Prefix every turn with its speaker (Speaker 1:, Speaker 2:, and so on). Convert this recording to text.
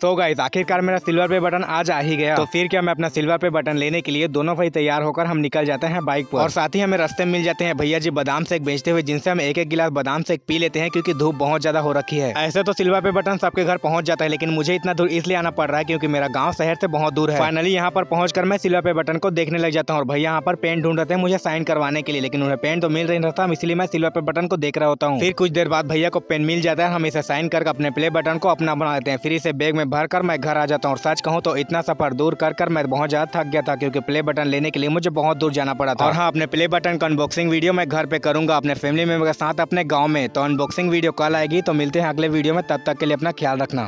Speaker 1: तो गाइस आखिरकार मेरा सिल्वर पे बटन आज आ ही गया। तो फिर क्या मैं अपना सिल्वर पे बटन लेने के लिए दोनों भाई तैयार होकर हम निकल जाते हैं बाइक पर। और साथ ही हमें रस्ते मिल जाते हैं। भैया जी बादाम से बेचते हुए, जिनसे हम एक एक गिलास बादाम से पी लेते हैं, क्योंकि धूप बहुत ज़्यादा हो रखी है। ऐसे तो सिल्वर पे बटन सबके घर पहुँच जाता है, लेकिन मुझे इतना दूर इसलिए आना पड़ रहा है, क्योंकि मेरा गाँव शहर से बहुत दूर है। फाइनली यहाँ पर पहुँच मैं सिल्वर पे बटन को देखने लग जाता हूँ, और भैया यहाँ पर पेन ढूंढ रहे थे मुझे साइन करवाने के लिए, लेकिन उन्हें पेन तो मिल रही था, इसलिए मैं सिल्वर पे बटन को देख रहा होता हूँ। फिर कुछ देर बाद भैया को पेन मिल जाता है, हम इसे साइन कर अपने प्ले बटन को अपना बना देते हैं। फिर इसे बैग में भर कर मैं घर आ जाता हूँ और सच कहूँ तो इतना सफ़र दूर कर कर मैं बहुत ज़्यादा थक गया था क्योंकि प्ले बटन लेने के लिए मुझे बहुत दूर जाना पड़ा था। और हाँ अपने प्ले बटन का अनबॉक्सिंग वीडियो मैं घर पे करूँगा, अपने फैमिली मेंबर के साथ, अपने गाँव में। तो अनबॉक्सिंग वीडियो कल आएगी तो मिलते हैं अगले वीडियो में। तब तक के लिए अपना ख्याल रखना।